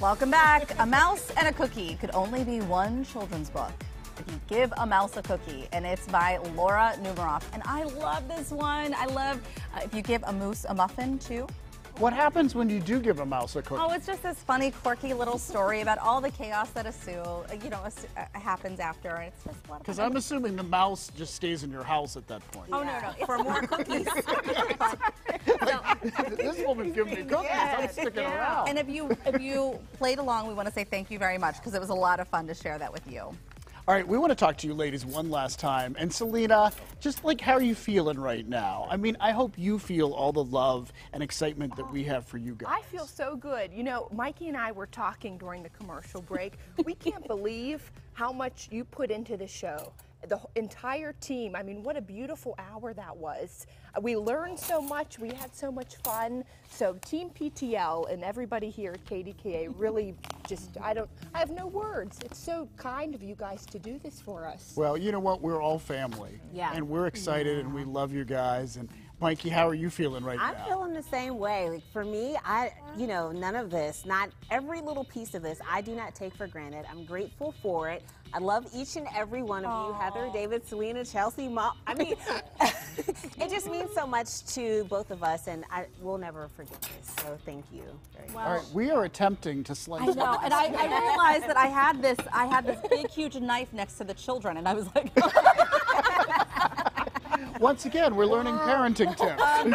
Welcome back. A Mouse and a Cookie could only be one children's book. If you give a mouse a cookie, and it's by Laura Numeroff. And I love this one. I love uh, if you give a moose a muffin too. What happens when you do give a mouse a cookie? Oh, it's just this funny, quirky little story about all the chaos that assume, you know, uh, happens after, and it's just a lot Because. I'm assuming the mouse just stays in your house at that point. Oh no, no, for more cookies. this woman giving me cookies. I'm sticking around. And if you if you played along, we want to say thank you very much because it was a lot of fun to share that with you. All right, we want to talk to you ladies one last time. And Celina, just like how are you feeling right now? I mean, I hope you feel all the love and excitement that we have for you guys. I feel so good. You know, Mikey and I were talking during the commercial break. we can't believe how much you put into the show. The entire team. I mean, what a beautiful hour that was. Uh, We learned so much. We had so much fun. So, Team PTL and everybody here at KDKA really just, I don't, I have no words. It's so kind of you guys to do this for us. Well, you know what? We're all family. Yeah. And we're excited and we love you guys. And Mikey, how are you feeling right now? I'm feeling the same way. Like for me, I, you know, none of this, not every little piece of this, I do not take for granted. I'm grateful for it. I love each and every one of you, Heather, David, Celina, Chelsea, Mo. I mean, it just means so much to both of us, and I will never forget this. So thank you very much. all right, we are attempting to slice I know, and I, I realized that I had this I had this big huge knife next to the children, and I was like, Once again, we're learning parenting tips. I don't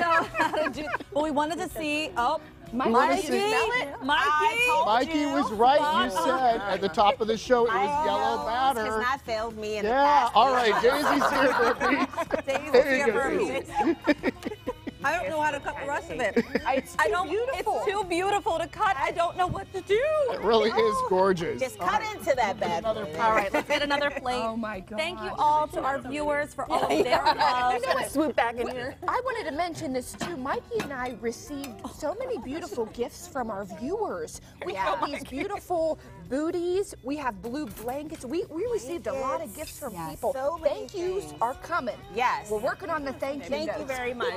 know how to do. Well, we wanted to see. Oh, Mikey, wanna you see- smell it? Mikey. Mikey was right. You said at the top of the show it was My yellow nose batter. has not failed me in the Yeah, all right, Daisy's here for a piece. Daisy's here for a Daisy. piece. I don't know how to cut the rest of it. It's I too don't. beautiful. It's too beautiful to cut. I don't know what to do. It really is gorgeous. Just cut into that bad boy. All right, let's get another plate. Oh, my God. Thank you all to our viewers for all of their love. swoop back in here. I wanted to mention this too. Mikey and I received so many beautiful gifts from our viewers. We have these beautiful booties. We have blue blankets. We, we received a lot of gifts from Yes. people. So many thank yous things. are coming. Yes. We're working on the thank you Thank you very much.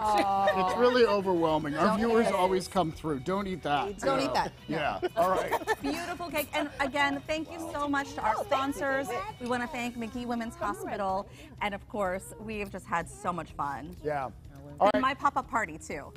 It's oh. really overwhelming. Our viewers always come through. Don't eat that. Don't eat that. Yeah. All right. Beautiful cake. And again, thank you so much to our sponsors. We want to thank Magee Women's Hospital. And of course, we've just had so much fun. Yeah. All And right. my pop up party, too.